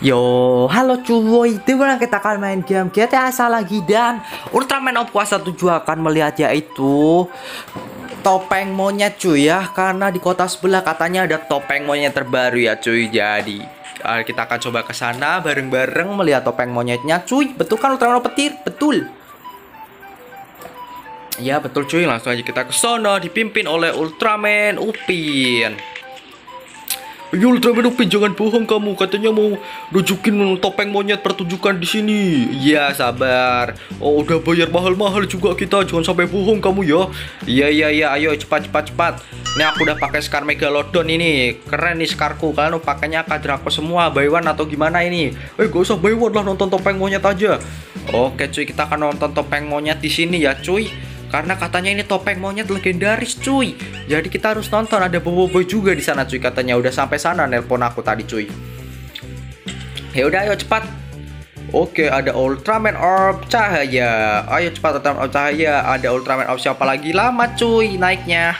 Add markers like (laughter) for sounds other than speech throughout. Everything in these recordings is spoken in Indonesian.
Yo, halo cuy, di mana kita akan main game GTA lagi dan Ultraman of Kuasa 7 akan melihat yaitu topeng monyet cuy ya karena di kota sebelah katanya ada topeng monyet terbaru ya cuy. Jadi uh, kita akan coba ke sana bareng-bareng melihat topeng monyetnya cuy. Betul kan Ultraman petir? Betul. Ya betul cuy. Langsung aja kita ke sana dipimpin oleh Ultraman Upin Ya Ultraman jangan bohong kamu katanya mau rujukin topeng monyet pertunjukan di sini. Iya sabar. Oh udah bayar mahal-mahal juga kita jangan sampai bohong kamu ya. Iya iya iya ayo cepat cepat cepat. Ini aku udah pakai Scar Megalodon ini keren nih Scarku kalian pakainya Kadrako semua one atau gimana ini? Eh gak usah one lah nonton topeng monyet aja. Oke cuy kita akan nonton topeng monyet di sini ya cuy. Karena katanya ini topeng monyet legendaris cuy. Jadi kita harus nonton ada Bobo Boy juga di sana cuy katanya udah sampai sana nelpon aku tadi cuy. Ya udah ayo cepat. Oke, ada Ultraman Orb Cahaya. Ayo cepat Ultraman Orb Cahaya. Ada Ultraman Orb siapa lagi? Lama cuy naiknya.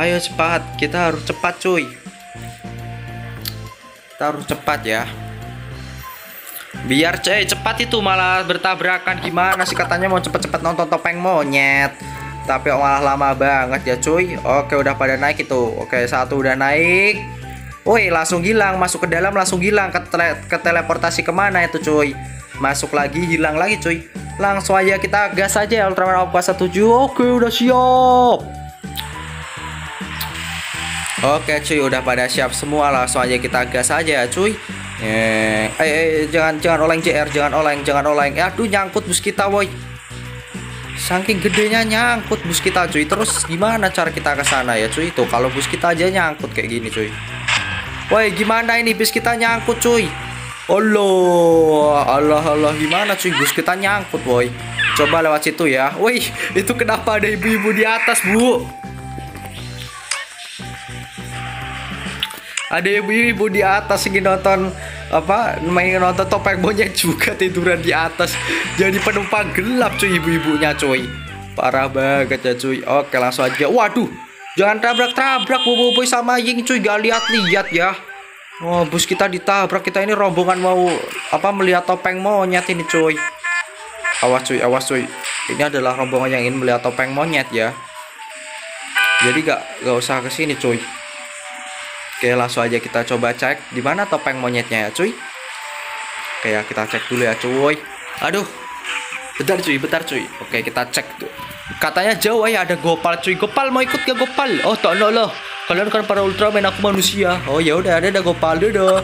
Ayo cepat, kita harus cepat cuy. Kita harus cepat ya. Biar cek cepat itu malah bertabrakan gimana sih katanya mau cepet-cepet nonton topeng monyet. Tapi malah lama banget ya cuy. Oke udah pada naik itu. Oke satu udah naik. Woi langsung hilang masuk ke dalam langsung hilang ke, tele ke teleportasi ke mana itu cuy. Masuk lagi hilang lagi cuy. Langsung aja kita gas aja Ultraman Aqua 17. Oke udah siap. Oke cuy udah pada siap semua langsung aja kita gas aja cuy. Eh, eh, eh, jangan jangan oleng JR, jangan oleng, jangan oleng. Eh, aduh nyangkut bus kita, woi. Saking gedenya nyangkut bus kita, cuy. Terus gimana cara kita ke sana ya, cuy? Tuh, kalau bus kita aja nyangkut kayak gini, cuy. Woi, gimana ini bus kita nyangkut, cuy? Allah, Allah, Allah, gimana cuy? Bus kita nyangkut, woi. Coba lewat situ ya. Woi, itu kenapa ada ibu-ibu di atas, Bu? ada ibu-ibu di atas ingin nonton apa main nonton topeng monyet juga tiduran di atas. Jadi penumpang gelap cuy ibu-ibunya cuy. Parah banget ya cuy. Oke langsung aja. Waduh jangan tabrak-tabrak bobo boy sama Ying cuy. Gak lihat-lihat ya. Oh bus kita ditabrak. Kita ini rombongan mau apa melihat topeng monyet ini cuy. Awas cuy awas cuy. Ini adalah rombongan yang ingin melihat topeng monyet ya. Jadi gak gak usah ke sini cuy Oke, langsung aja kita coba cek di mana topeng monyetnya ya, cuy. Oke, ya kita cek dulu ya, cuy. Aduh. Bentar, cuy, bentar, cuy. Oke, kita cek tuh. Katanya jauh ya ada Gopal, cuy. Gopal mau ikut ya Gopal? Oh, tak no loh. Kalian kan para Ultraman, aku manusia. Oh, ya udah, ada ada Gopal dulu.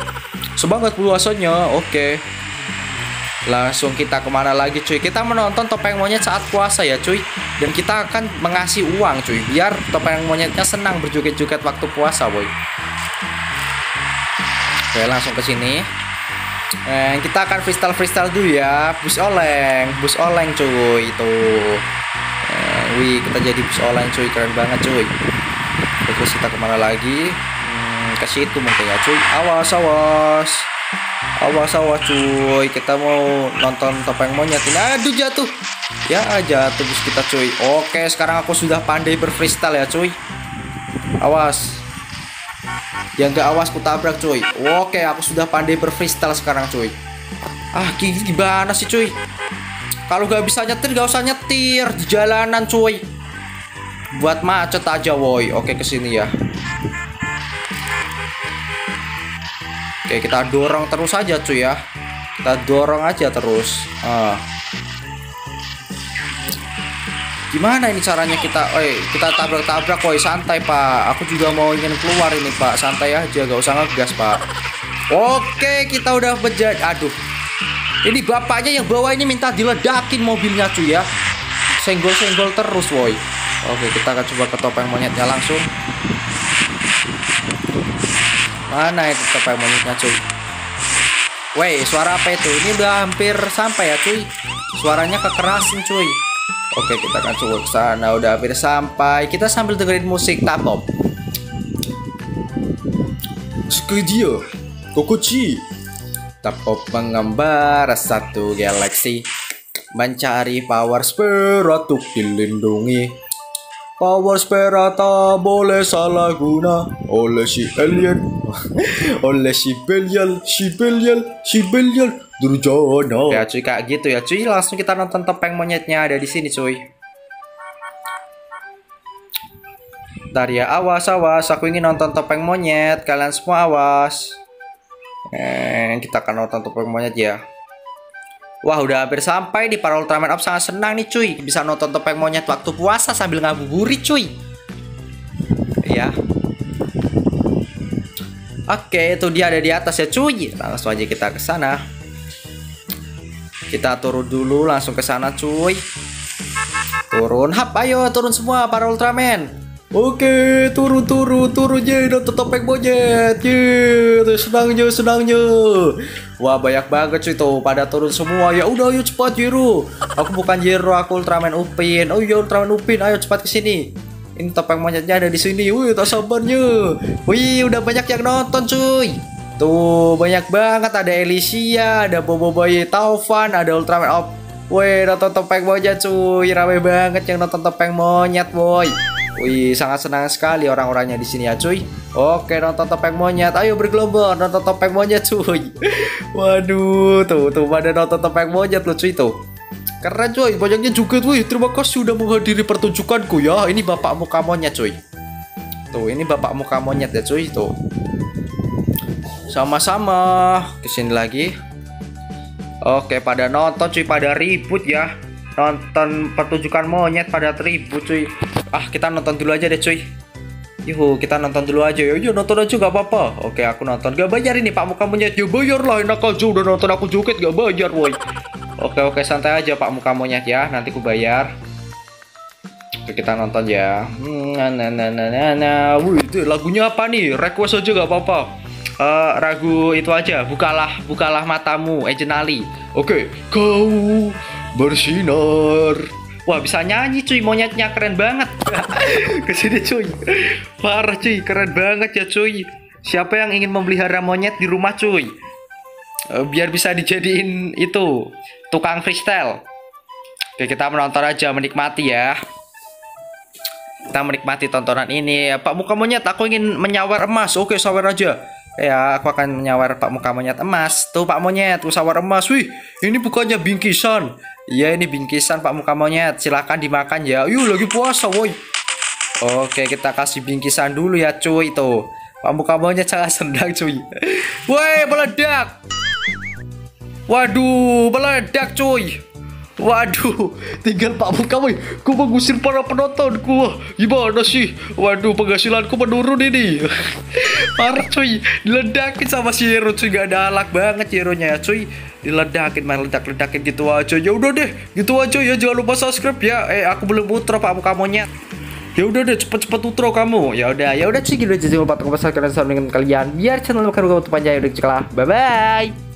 Semangat puasanya. Oke. Langsung kita ke mana lagi cuy Kita menonton topeng monyet saat puasa ya cuy Dan kita akan mengasih uang cuy Biar topeng monyetnya senang berjoget-joget waktu puasa boy Oke langsung ke sini. Eh, kita akan freestyle freestyle dulu ya. Bus oleng, bus oleng cuy itu. Eh, wih kita jadi bus oleng cuy keren banget cuy. Terus kita ke mana lagi? Hmm, ke situ mungkin ya cuy. Awas awas. Awas awas cuy. Kita mau nonton topeng monyet ini. Aduh jatuh. Ya jatuh bus kita cuy. Oke sekarang aku sudah pandai berfreestyle ya cuy. Awas yang gak awas ku tabrak cuy. Oke aku sudah pandai berfreestyle sekarang cuy. Ah gimana sih cuy? Kalau gak bisa nyetir gak usah nyetir. Di jalanan cuy. Buat macet aja woi. Oke ke sini ya. Oke kita dorong terus aja cuy ya. Kita dorong aja terus. Ah Gimana ini caranya kita, oi, kita tabrak-tabrak, woi, santai pak. Aku juga mau ingin keluar ini pak, santai aja, gak usah ngegas pak. Oke, kita udah bejat. Aduh, ini bapaknya yang bawa ini minta diledakin mobilnya cuy ya. Senggol-senggol terus, woi. Oke, kita akan coba ke topeng monyetnya langsung. Mana itu topeng monyetnya cuy? Woi, suara apa itu? Ini udah hampir sampai ya cuy. Suaranya kekerasan cuy. Oke kita akan coba ke sana. Udah hampir sampai. Kita sambil dengerin musik tapop Skudio Kokochi Tapop menggambar satu galaksi. Mencari power spare untuk dilindungi Power spare tak boleh salah guna oleh si alien (laughs) oleh si Belial, si Belial, si Belial Durjana. Ya cuy kayak gitu ya cuy langsung kita nonton topeng monyetnya ada di sini cuy. Ntar ya awas awas aku ingin nonton topeng monyet kalian semua awas. Eh kita akan nonton topeng monyet ya. Wah udah hampir sampai di para Ultraman Up sangat senang nih cuy. Bisa nonton topeng monyet waktu puasa sambil ngabuburit cuy. Ya Oke itu dia ada di atas ya cuy. Langsung aja kita ke sana. Kita turun dulu langsung ke sana cuy. Turun hap ayo turun semua para Ultraman Oke, turun turun turun ye nonton topeng monyet. Ye, tuh senangnya senangnya. Wah banyak banget cuy tuh. Pada turun semua. Ya udah ayo cepat Jiro Aku bukan Jiro aku Ultraman Upin. Oh iya Ultraman Upin. Ayo cepat ke sini. Ini topeng monyetnya ada di sini. Wih tak sabarnya Wih udah banyak yang nonton cuy. Tuh banyak banget. Ada Elysia Ada Bobo Boy Taufan Ada Ultraman Op Wih nonton topeng monyet cuy. Rame banget yang nonton topeng monyet boy Wih, sangat senang sekali orang-orangnya di sini ya, cuy. Oke, nonton topeng monyet. Ayo bergelombol nonton topeng monyet, cuy. (laughs) Waduh, tuh tuh pada nonton topeng monyet lucu itu. Keren cuy, banyaknya juga tuh. Terima kasih sudah menghadiri pertunjukanku ya. Ini bapak muka monyet, cuy. Tuh, ini bapak muka monyet ya, cuy. Tuh. Sama-sama. Ke sini lagi. Oke, pada nonton cuy, pada ribut ya. Nonton pertunjukan monyet pada ribut cuy ah kita nonton dulu aja deh cuy Yuhu, kita nonton dulu aja ya. Iya, nonton aja gak apa-apa. Oke, aku nonton. Gak bayar ini Pak Muka Monyet. Ya bayar lah, enak aja udah nonton aku joget gak bayar, woi. Oke, oke, santai aja Pak Muka Monyet ya. Nanti aku bayar. Oke, kita nonton ya. Nah, nah, nah, nah, nah, nah. Wih, itu lagunya apa nih? Request aja gak apa-apa. Uh, ragu itu aja. Bukalah, bukalah matamu, Ejenali. Oke, kau bersinar Wah bisa nyanyi cuy. Monyetnya keren banget. (laughs) Ke sini cuy. Parah cuy. Keren banget ya cuy. Siapa yang ingin memelihara monyet di rumah cuy? Uh, Biar bisa dijadiin itu Tukang freestyle. Oke kita menonton aja menikmati ya. Kita menikmati tontonan ini. Pak Muka Monyet aku ingin menyawar emas. Oke sawar aja Ya, aku akan menyawar Pak Muka Monyet emas. Tuh Pak Monyet, aku sawar emas. Wih, ini bukannya bingkisan. Iya, ini bingkisan Pak Muka Monyet. Silahkan dimakan ya. Yuk, lagi puasa, woi. Oke, kita kasih bingkisan dulu ya, cuy. Tuh. Pak Muka Monyet sangat senang, cuy. Woi, meledak. Waduh, meledak, cuy. Waduh, tinggal Pak Muka boy. Ku mengusir para penontonku. Gimana sih? Waduh, penghasilanku menurun ini. (laughs) Parah cuy, diledakin sama si Hero cuy. Gak ada alak banget Hero nya ya cuy. Diledakin, main ledak-ledakin gitu aja. Ya udah deh, gitu aja ya. Jangan lupa subscribe ya. Eh, aku belum utro Pak Muka monyet. Ya udah deh cepet-cepet utro kamu. Ya udah, ya udah sih gitu aja jangan lupa subscribe dan dengan kalian biar channel makan gue panjang udah celah. Bye bye.